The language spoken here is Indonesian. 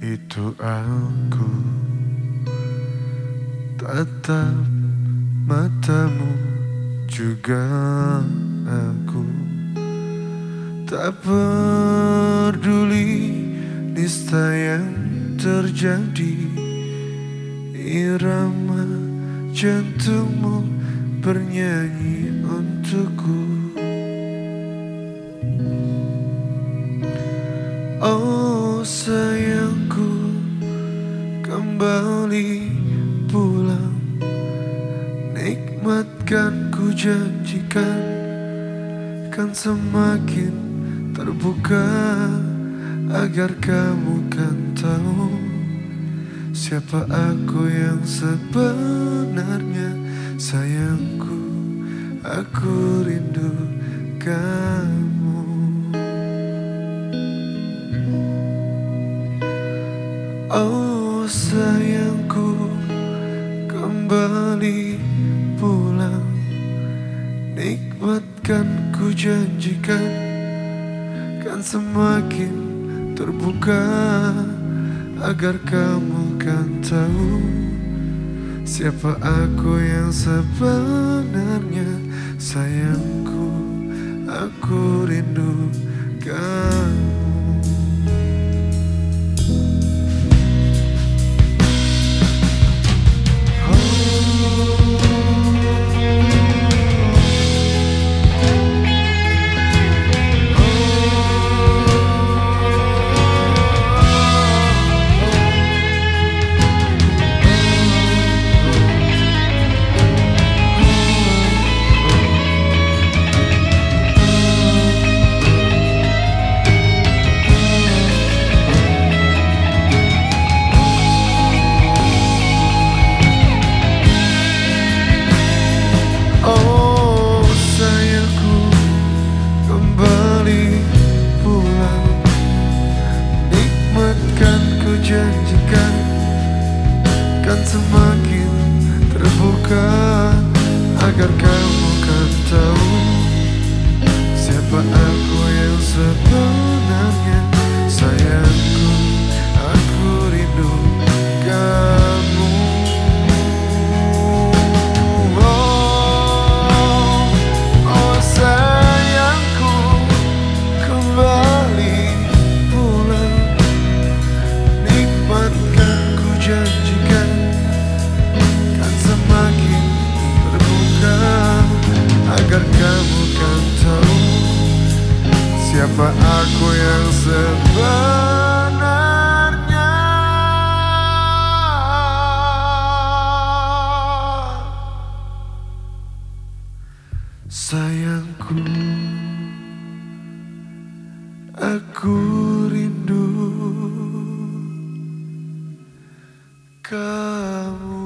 untuk aku. Tatap matamu juga aku. Tak peduli nista yang terjadi Irama jantungmu bernyanyi untukku kembali pulang. Nikmatkan ku janjikan Kan semakin terbuka Agar kamu kan tahu Siapa aku yang sebenarnya. Sayangku aku rindu kamu. Oh sayangku kembali pulang. Nikmatkan ku janjikan Kan semakin terbuka Agar kamu kan tahu Siapa aku yang sebenarnya. Sayangku aku rindu Janjikan Kan semakin terbuka Agar kamu yang sebenarnya. Sayangku Aku rindu Kamu.